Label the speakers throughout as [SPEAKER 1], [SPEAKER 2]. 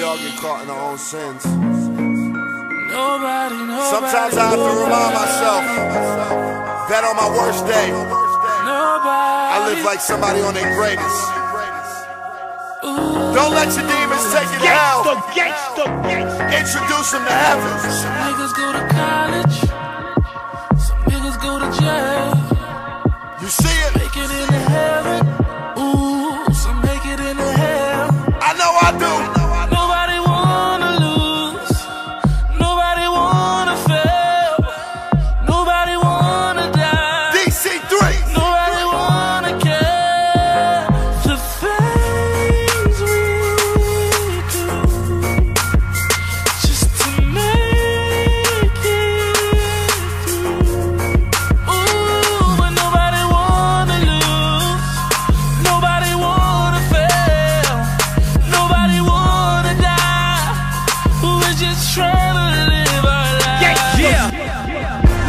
[SPEAKER 1] We all get caught in our own sins. Nobody, nobody. Sometimes I have to remind myself that on my worst day, nobody. I live like somebody on their greatest. Don't let your demons take you to hell. Gangsta, gangsta, Introduce them to heaven.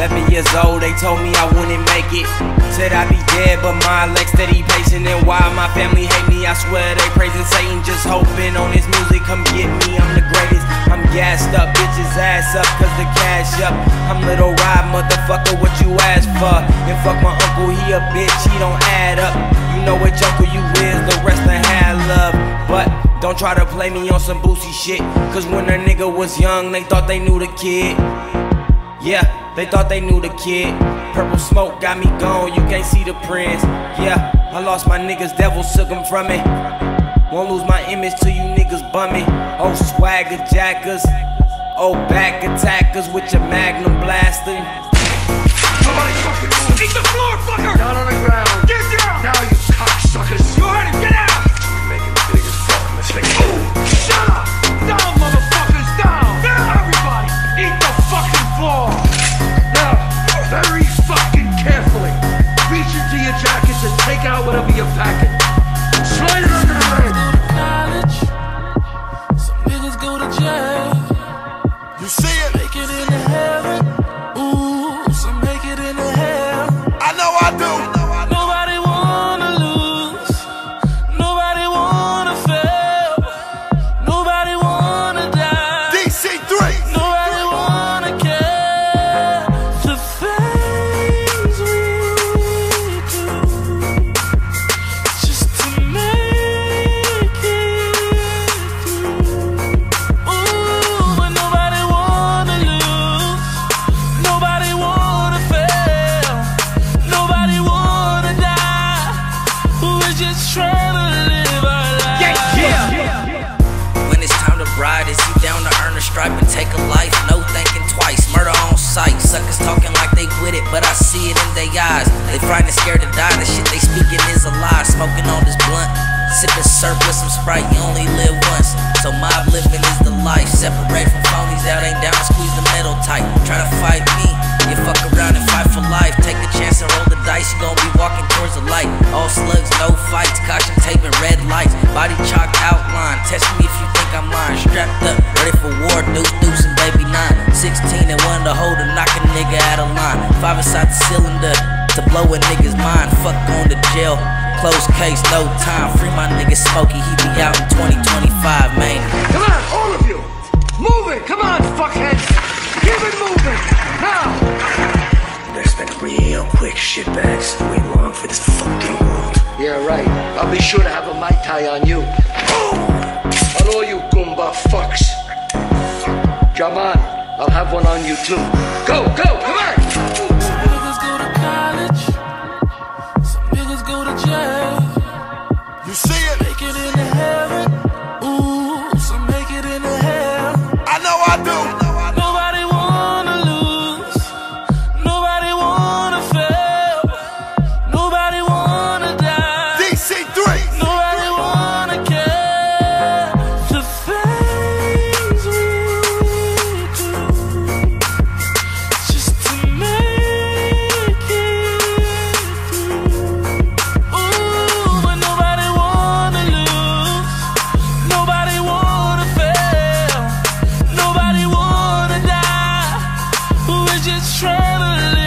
[SPEAKER 2] 11 years old, they told me I wouldn't make it. Said I'd be dead, but my legs steady pacing. And why my family hate me, I swear they praising Satan. Just hoping on this music, come get me, I'm the greatest. I'm gassed up, bitches ass up, cause the cash up. I'm little ride, motherfucker, what you ask for? And fuck my uncle, he a bitch, he don't add up. You know which uncle you is, the rest of had love. But don't try to play me on some boosie shit. Cause when a nigga was young, they thought they knew the kid. Yeah, they thought they knew the kid. Purple smoke got me gone, you can't see the prints. Yeah, I lost my niggas, devils took them from me. Won't lose my image till you niggas bum me. Oh, swagger jackers. Oh, back attackers with your magnum blaster.
[SPEAKER 3] Somebody fucking move. Eat the floor, fucker! Down on the ground. Get down! Now, you cocksuckers.
[SPEAKER 1] See it?
[SPEAKER 4] Stripe and take a life? No thinking twice, murder on sight. Suckers talking like they with it, but I see it in their eyes. They frightened, scared to die. The shit they speaking is a lie. Smoking on this blunt, sipping syrup with some sprite. You only live once, so mob living is the life. Separate from phonies that ain't down, squeeze the metal tight. Try to fight me, you fuck around and fight for life. Take a chance and roll the dice, you gon' be All slugs, no fights, caution tape and red lights. Body chalk outline, test me if you think I'm lying. Strapped up, ready for war, deuce, deuce, and baby nine. 16 and one to hold to knock a nigga out of line. Five inside the cylinder to blow a nigga's mind. Fuck on the jail. Close case, no time. Free my nigga Smokey, he be out in 2025, man.
[SPEAKER 3] Right. I'll be sure to have a Mai Tai on you. On all you Goomba fucks. Jaman, I'll have one on you too. Go, go, come on!
[SPEAKER 1] just traveling.